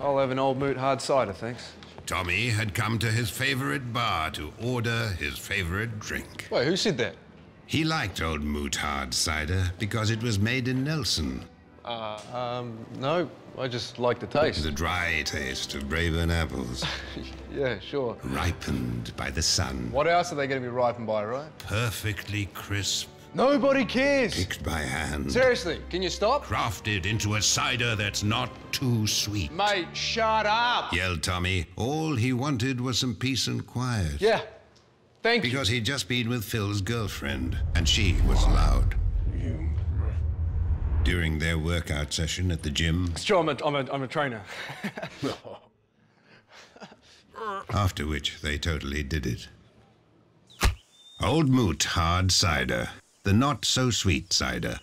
I'll have an Old Mout hard cider, thanks. Tommy had come to his favorite bar to order his favorite drink. Wait, who said that? He liked Old Mout hard cider because it was made in Nelson. Uh, um, no, I just like the taste. The dry taste of Braeburn apples, yeah, sure. ripened by the sun, What else are they going to be ripened by, right? perfectly crisp, Nobody cares. picked by hand, Seriously, can you stop? crafted into a cider that's not too sweet. Mate, shut up. Yelled Tommy. All he wanted was some peace and quiet. Yeah. Thank you. Because he'd just been with Phil's girlfriend, and she was loud. During their workout session at the gym, Sure, I'm a, I'm a, I'm a trainer. after which they totally did it. Old Mout Hard Cider, the not so sweet cider.